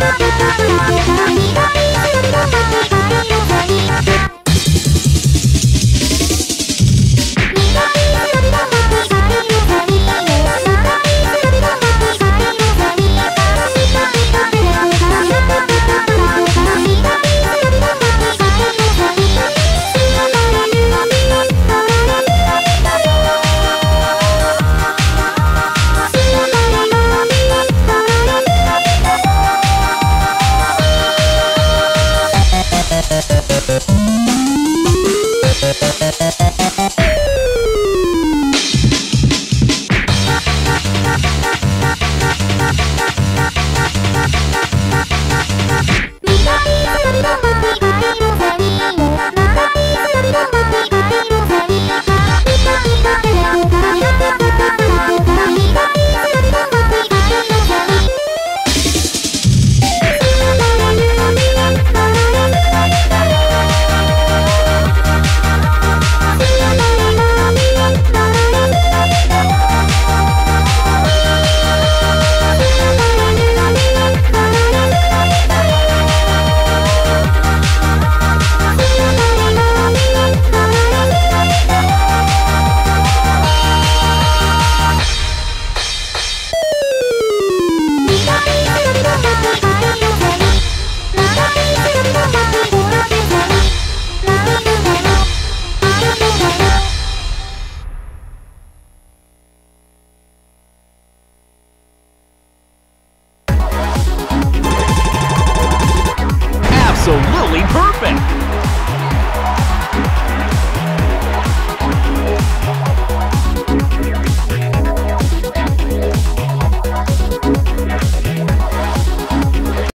Thank you. Thank perfect.